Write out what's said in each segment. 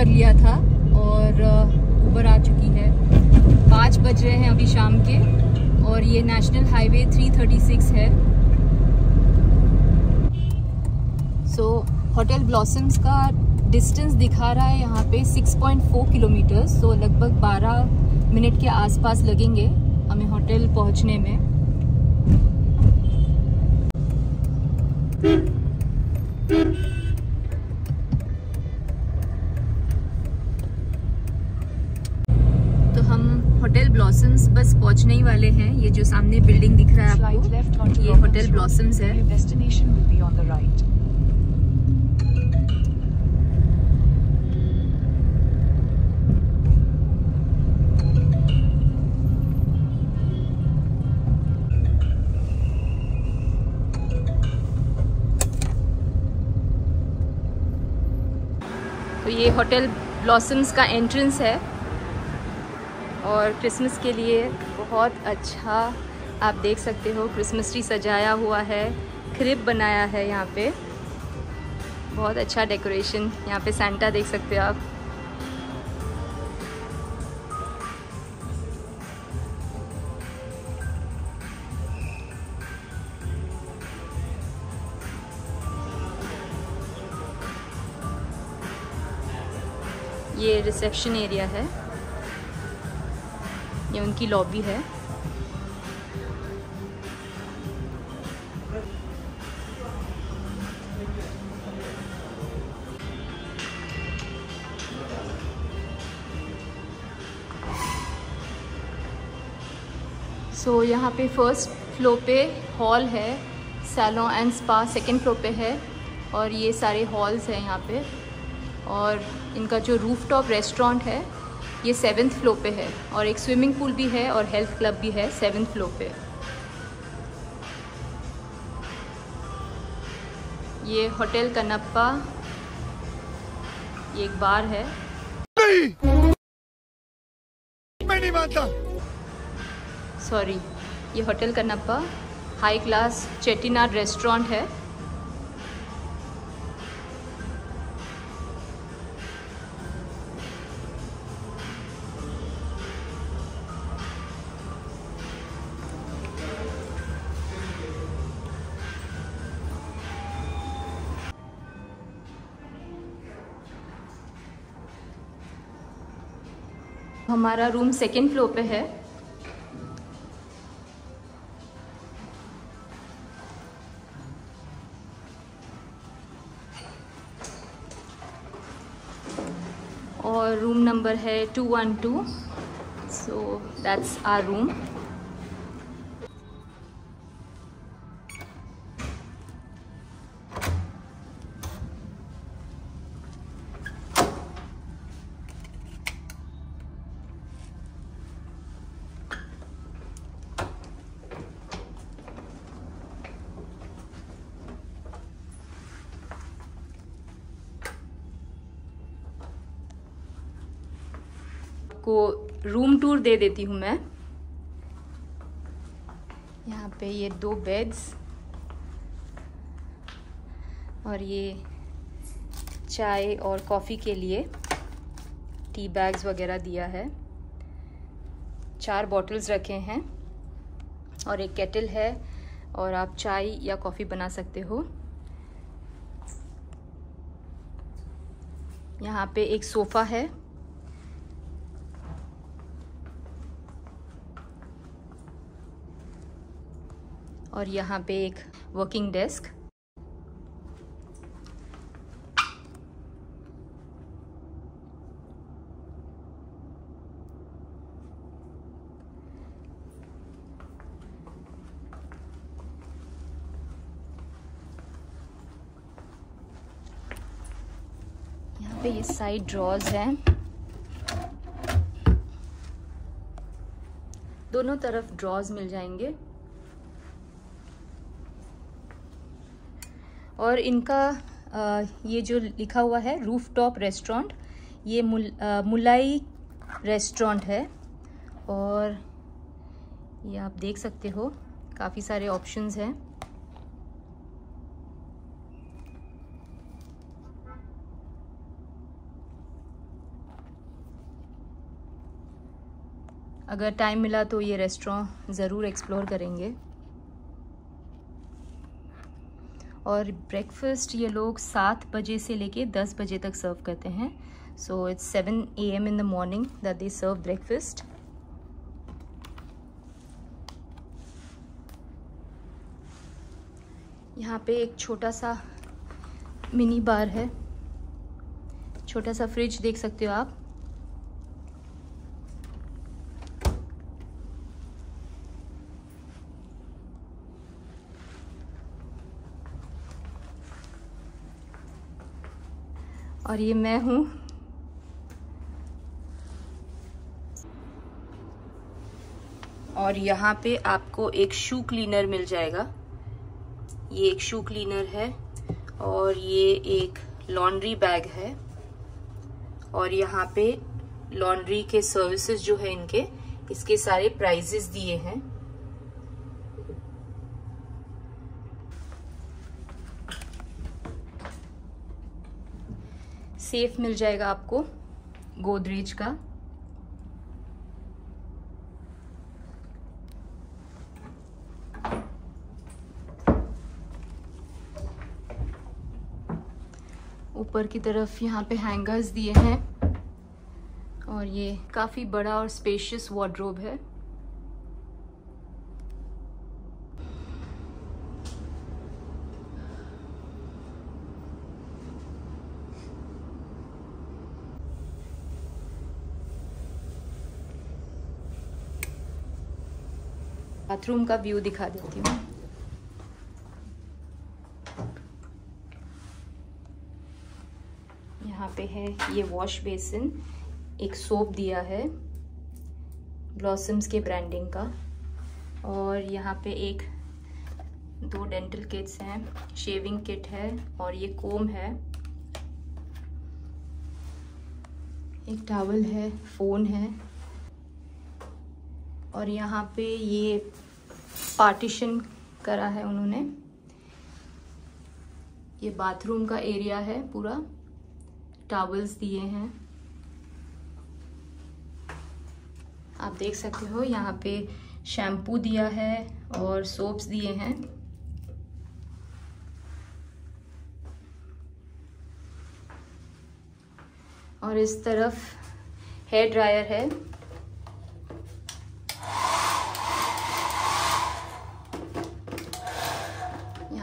कर लिया था और ऊबर आ चुकी है। पाँच बज रहे हैं अभी शाम के और ये नेशनल हाईवे 336 है। सो होटल ब्लॉसम्स का डिस्टेंस दिखा रहा है यहाँ पे 6.4 किलोमीटर सो लगभग 12 मिनट के आसपास लगेंगे हमें होटल पहुँचने में। ये जो सामने बिल्डिंग दिख रहा है आपको ये होटल ब्लॉसम्स है। Destination be on the right. तो ये होटल ब्लॉसम्स का एंट्रेंस है। और क्रिसमस के लिए बहुत अच्छा आप देख सकते हो क्रिसमस ट्री सजाया हुआ है क्रिप बनाया है यहाँ पे। बहुत अच्छा डेकोरेशन यहाँ पे सेंटा देख सकते हो आप। ये रिसेप्शन एरिया है। ये उनकी लॉबी है। सो so, यहाँ पे फ़र्स्ट फ्लोर पे हॉल है salon and spa second floor पे है और ये सारे हॉल्स हैं यहाँ पे। और इनका जो रूफ टॉप रेस्टोरेंट है ये सेवन्थ फ्लोर पे है और एक स्विमिंग पूल भी है और हेल्थ क्लब भी है सेवन्थ फ्लोर पे। ये होटल कनप्पा ये एक बार है। नहीं! मैं नहीं मानता। सॉरी ये hotel Kanappa high class Chettinad restaurant है। हमारा रूम सेकेंड फ्लोर पे है। और रूम नंबर है two one two so that's our room दे देती हूँ मैं। यहाँ पे ये दो बेड्स और ये चाय और कॉफ़ी के लिए टी बैग्स वगैरह दिया है। चार बॉटल्स रखे हैं और एक केटल है और आप चाय या कॉफ़ी बना सकते हो। यहाँ पे एक सोफ़ा है। और यहाँ पे एक वर्किंग डेस्क पे ये साइड ड्रॉज हैं। दोनों तरफ़ ड्रॉज मिल जाएँगे। और इनका ये जो लिखा हुआ है रूफ टॉप रेस्टोरेंट ये मुल, आ, मुलाई रेस्टोरेंट है। और ये आप देख सकते हो काफ़ी सारे ऑप्शंस हैं। अगर टाइम मिला तो ये रेस्टोरेंट ज़रूर एक्सप्लोर करेंगे। और ब्रेकफास्ट ये लोग सात बजे से लेके दस बजे तक सर्व करते हैं। So it's seven A M in the morning that they serve breakfast यहाँ पे एक छोटा सा मिनी बार है। छोटा सा फ्रिज देख सकते हो आप। और ये मैं हूँ। और यहाँ पे आपको एक शू क्लीनर मिल जाएगा। ये एक शू क्लीनर है और ये एक लॉन्ड्री बैग है। और यहाँ पे लॉन्ड्री के सर्विसेज़ जो है इनके, इसके सारे प्राइजेस दिए हैं। सेफ़ मिल जाएगा आपको गोदरेज का। ऊपर की तरफ़ यहाँ पे हैंगर्स दिए हैं और ये काफ़ी बड़ा और स्पेशियस वार्ड्रोब है। बाथरूम का व्यू दिखा देती हूँ। यहाँ पे है ये वॉश बेसिन एक सोप दिया है ब्लॉसम्स के ब्रांडिंग का। और यहाँ पे एक, दो डेंटल किट्स हैं शेविंग किट है और ये कोम है। एक टावल है फ़ोन है। और यहाँ पे ये पार्टीशन करा है उन्होंने। ये बाथरूम का एरिया है पूरा। टावल्स दिए हैं। आप देख सकते हो, यहाँ पे शैम्पू दिया है और सोप्स दिए हैं। और इस तरफ़ हेयर ड्रायर है।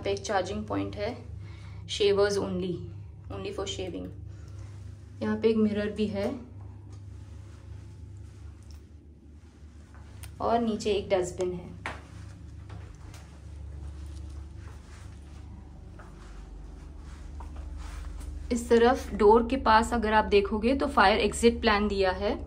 यहाँ पे एक चार्जिंग पॉइंट है shavers only only for shaving यहाँ पे एक मिरर भी है। और नीचे एक डस्टबिन है। इस तरफ़ डोर के पास अगर आप देखोगे तो फायर एग्जिट प्लान दिया है।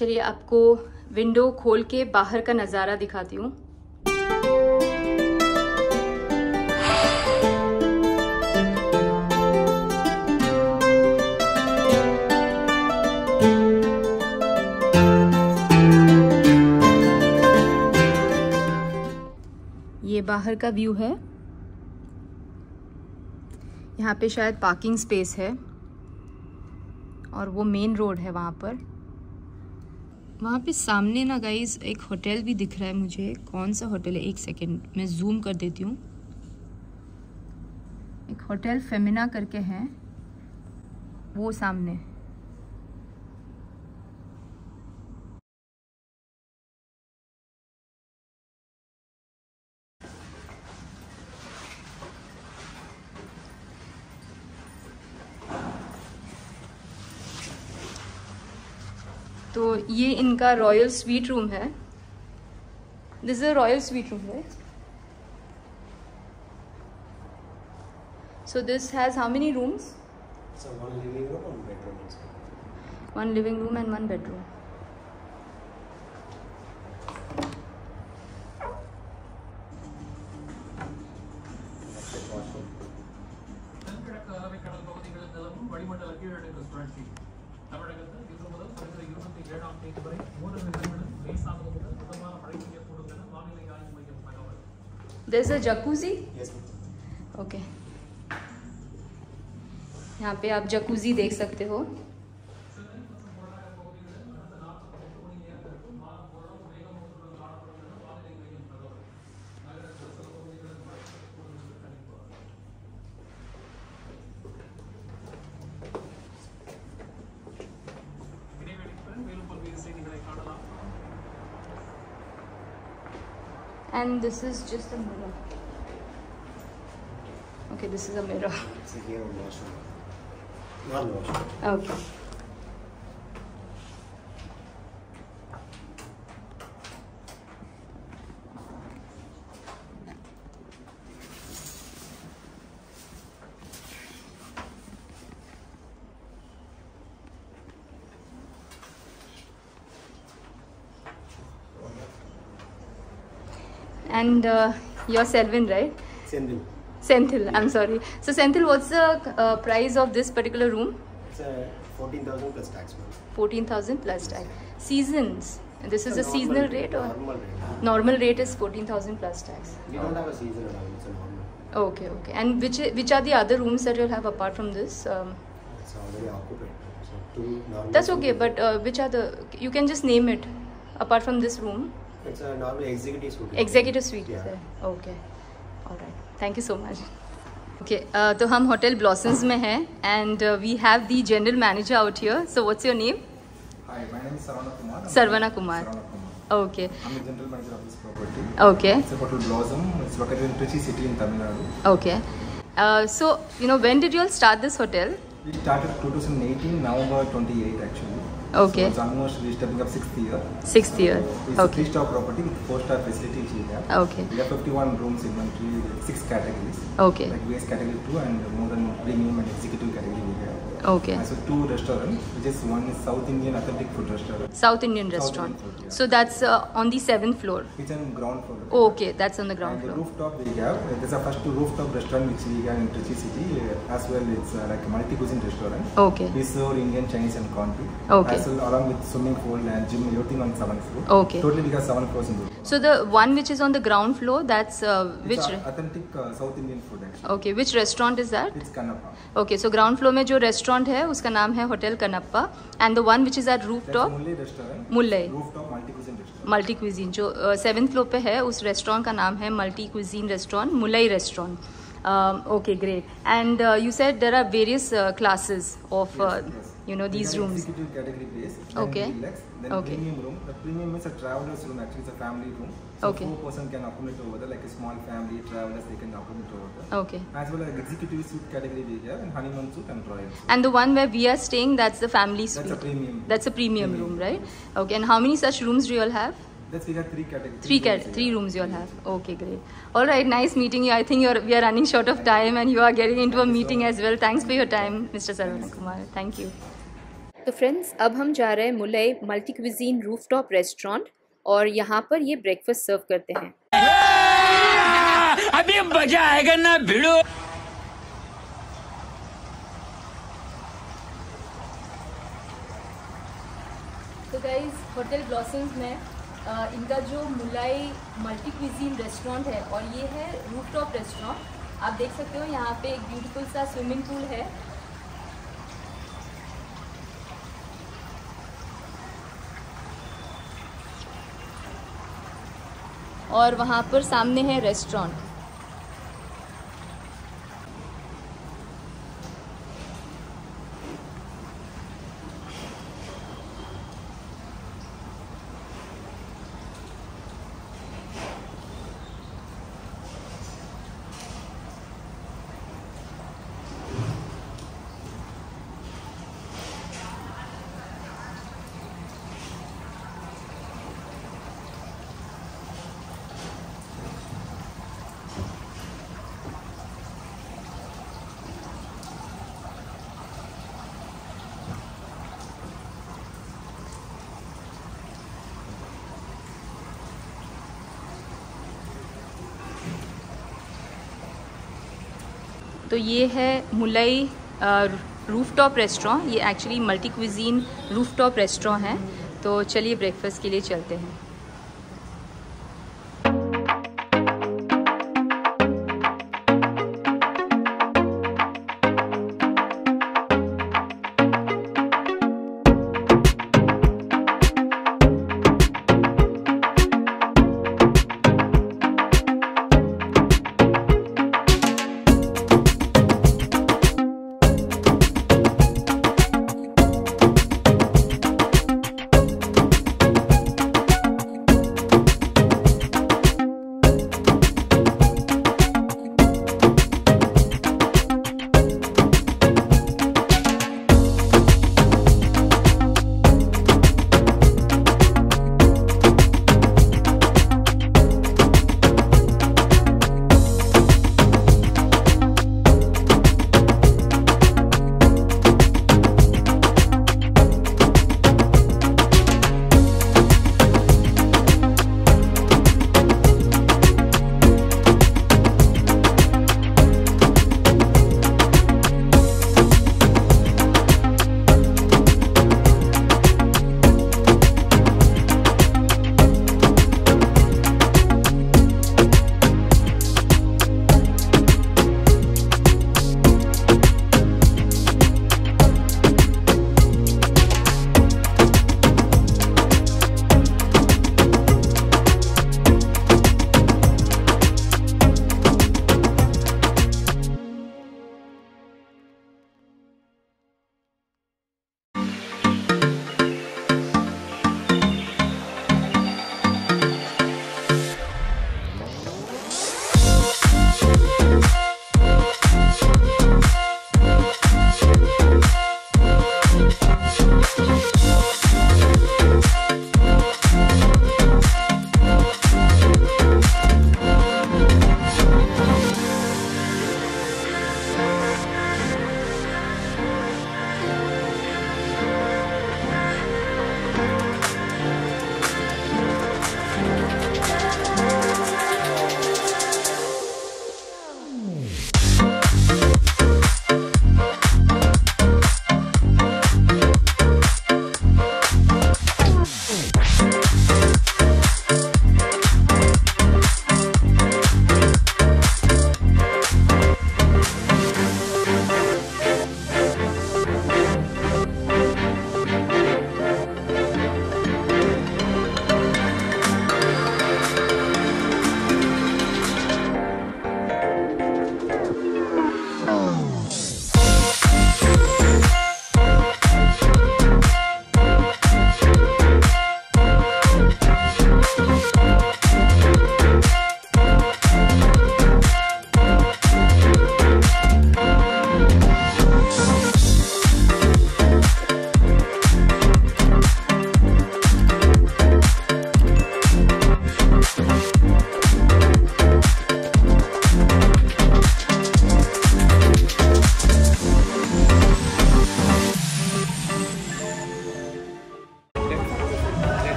चलिए आपको विंडो खोल के बाहर का नज़ारा दिखाती हूँ। ये बाहर का व्यू है। यहाँ पे शायद पार्किंग स्पेस है और वो मेन रोड है वहाँ पर। वहाँ पे सामने ना गाइज़ एक होटल भी दिख रहा है मुझे। कौन सा होटल है? एक सेकेंड मैं जूम कर देती हूँ। एक होटल फेमिना करके हैं, वो सामने तो ये इनका रॉयल स्वीट रूम है। This is royal suite room है so this has how many rooms one living room and one bedroom jacuzzi okay यहाँ पे आप जकूजी देख सकते हो। And this is just a mirror okay this is a mirror It's here on washroom. Not washroom. okay and uh, you're Selvin, right? Sendil. Senthil, I'm sorry. So Senthil, what's the uh, price of this particular room? It's a 14,000 plus tax 14,000 plus tax. Seasons. This is a seasonal rate, rate or Normal rate. normal rate is 14,000 plus tax. We don't have a season at all. It's a normal. Okay, okay. And which which are the other rooms that you'll have apart from this? Um, It's already occupied. So two normal. that's okay, but uh, which are the? You can just name it. Apart from this room, It's a normal executive suite. Executive suite yeah. sir. Okay. All right. Thank you so much. Okay तो हम hotel blossoms में हैं and we have the general manager out here so what's your name Saravana Kumar okay okay okay so you know when did you start this hotel We started 2018, November 28 actually. Okay. So it's almost we're stepping up sixth year. Sixth year. It's a Okay. three-star property with four-star facilities we have. Okay. We have 51 rooms inventory, with six categories. Okay. Like base category 2 and more than premium and executive category we. Okay. So two restaurants, which is one is South Indian authentic food restaurant. South Indian restaurant. South. Indian food, yeah. So that's uh, on the seventh floor. It's on ground floor. Oh, okay, that's on the ground and the floor. rooftop we have, uh, there's a first rooftop restaurant which we have in Trichy city. Uh, as well, it's uh, like a multi-cuisine restaurant. Okay. We serve Indian, Chinese and Conti. Okay. As well, along with swimming pool and gym, everything on seventh floor. Okay. Totally we have seven floors in the. So the one which is on the ground floor, that's uh, which? Authentic uh, South Indian food actually. Okay, which restaurant is that? It's Kanapa. Okay, so ground floor में जो restaurant restaurant है उसका नाम है hotel Kanappa and the one which is at roof top Mullai multi cuisine जो seven floor पे है उस रेस्टोरेंट का नाम है multi cuisine restaurant Mullai restaurant okay great and you said there are various classes of you know these room okay okay So Okay. four person can accommodate over there, like a small family, travelers, they can accommodate over there. Okay As well as executive suite category we have and honeymoon suite and royal suite. And the one where we are staying that's the family That's a premium. that's a premium Premium. room right okay and how many such rooms do you all have That's we have three categories. three cat rooms three we rooms you all have okay great all right nice meeting you i think you're we are running short of time and you are getting into a Thank meeting as well thanks for your time mr sarvana kumar thank you तो friends अब हम जा रहे हैं Mullai multi cuisine rooftop restaurant और यहाँ पर ये ब्रेकफास्ट सर्व करते हैं। अभी मज़ा आएगा ना भिड़ो। तो गाइज़ होटल ब्लॉसम्स में इनका जो मुलाई मल्टी क्विजीन रेस्टोरेंट है और ये है रूफटॉप रेस्टोरेंट आप देख सकते हो यहाँ पे एक ब्यूटीफुल सा स्विमिंग पूल है और वहाँ पर सामने है रेस्टोरेंट। तो ये है मुलई रूफ टॉप रेस्टोरेंट ये actually multi cuisine roof top restaurant है. तो चलिए ब्रेकफास्ट के लिए चलते हैं।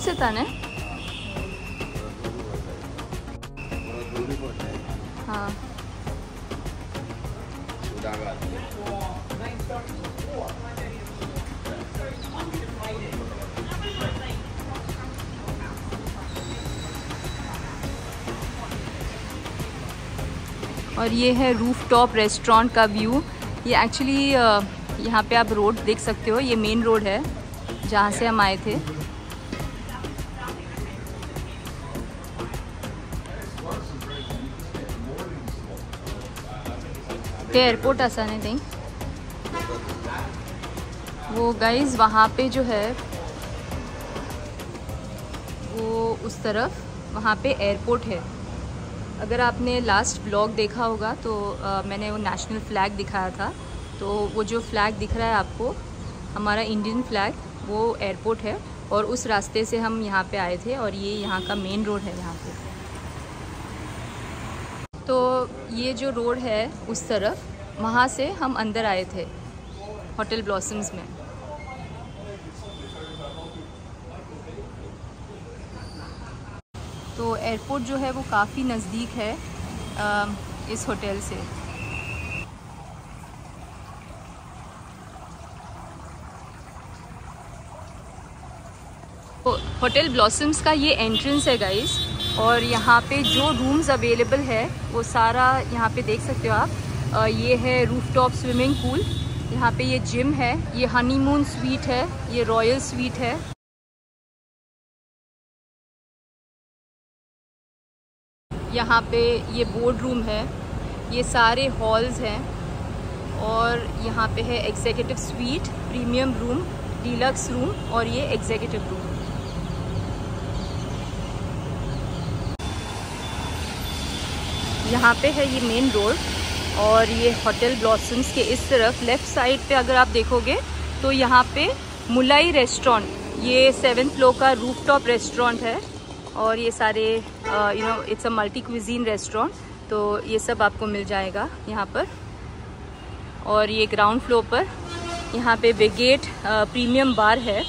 पाऊस येता न्ही और ये है रूफ टॉप रेस्टोरेंट का व्यू ये एक्चुअली यहाँ पे आप रोड देख सकते हो, ये मेन रोड है, जहाँ से हम आए थे। ते एयरपोर्ट असा नहीं। वो गाइज़ वहाँ पे जो है वो उस तरफ़ वहाँ पे एयरपोर्ट है। अगर आपने लास्ट ब्लॉग देखा होगा तो आ, मैंने वो नेशनल फ्लैग दिखाया था। तो वो जो फ्लैग दिख रहा है आपको हमारा इंडियन फ्लैग वो एयरपोर्ट है। और उस रास्ते से हम यहाँ पे आए थे और ये यहाँ का मेन रोड है यहाँ पे। तो ये जो रोड है उस तरफ़, वहाँ से हम अंदर आए थे, होटल ब्लॉसम्स में। तो एयरपोर्ट जो है वो काफ़ी नज़दीक है इस होटल से। होटल ब्लॉसम्स का ये एंट्रेंस है, गाइस। और यहाँ पे जो रूम्स अवेलेबल है, वो सारा यहाँ पे देख सकते हो आप। ये है रूफटॉप स्विमिंग पूल यहाँ पे ये जिम है, ये हनीमून स्वीट है, ये रॉयल स्वीट है। यहाँ पे ये बोर्ड रूम है, ये सारे हॉल्स हैं और यहाँ पे है executive suite premium room deluxe room और ये एग्जीक्यूटिव रूम यहाँ पे है ये मेन रोड और ये होटल ब्लॉसम्स के इस तरफ़ लेफ़्ट साइड पे अगर आप देखोगे तो यहाँ पे मुलाई रेस्टोरेंट ये सेवन फ्लोर का रूफटॉप रेस्टोरेंट है और ये सारे you know it's a multi cuisine restaurant तो ये सब आपको मिल जाएगा यहाँ पर। और ये ग्राउंड फ्लोर पर यहाँ पे वेगेट प्रीमियम बार है।